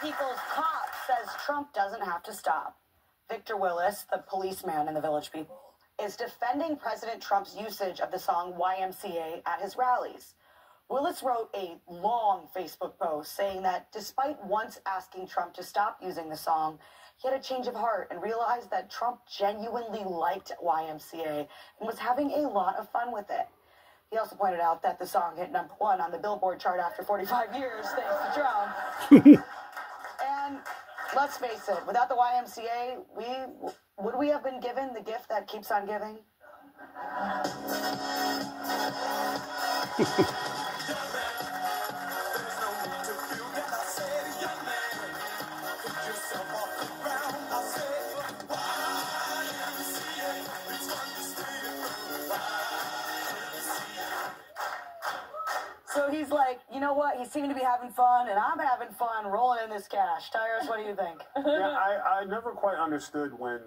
People's Cop says Trump doesn't have to stop. Victor Willis, the policeman in the Village People, is defending President Trump's usage of the song YMCA at his rallies. Willis wrote a long Facebook post saying that despite once asking Trump to stop using the song, he had a change of heart and realized that Trump genuinely liked YMCA and was having a lot of fun with it. He also pointed out that the song hit number one on the Billboard chart after 45 years, thanks to Trump. let's face it, without the YMCA, we would we have been given the gift that keeps on giving? So he's like, you know what? He seemed to be having fun, and I'm having fun rolling in this cash. Tyrus, what do you think? yeah, I, I never quite understood when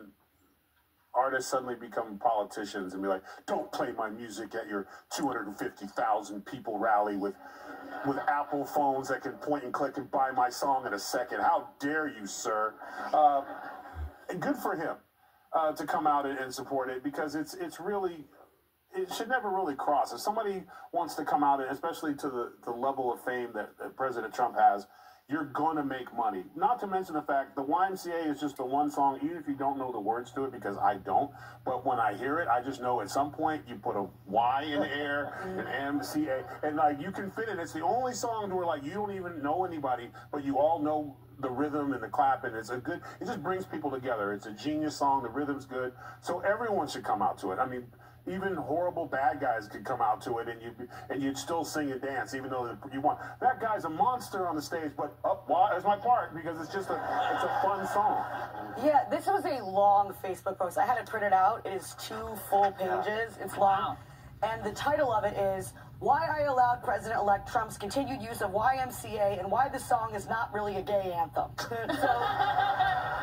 artists suddenly become politicians and be like, don't play my music at your 250,000 people rally with with Apple phones that can point and click and buy my song in a second. How dare you, sir? Uh, good for him uh, to come out and, and support it because it's it's really it should never really cross. If somebody wants to come out, and especially to the, the level of fame that, that President Trump has, you're going to make money. Not to mention the fact the YMCA is just the one song, even if you don't know the words to it, because I don't. But when I hear it, I just know at some point you put a Y in the air, an MCA, and like you can fit it. It's the only song where like you don't even know anybody, but you all know the rhythm and the clap, and it's a good. It just brings people together. It's a genius song. The rhythm's good, so everyone should come out to it. I mean even horrible bad guys could come out to it and you and you'd still sing and dance even though you want that guy's a monster on the stage but up oh, well, there's my part because it's just a it's a fun song yeah this was a long facebook post i had it printed out it is two full pages yeah. it's long wow. and the title of it is why I allowed President-elect Trump's continued use of YMCA and why the song is not really a gay anthem. so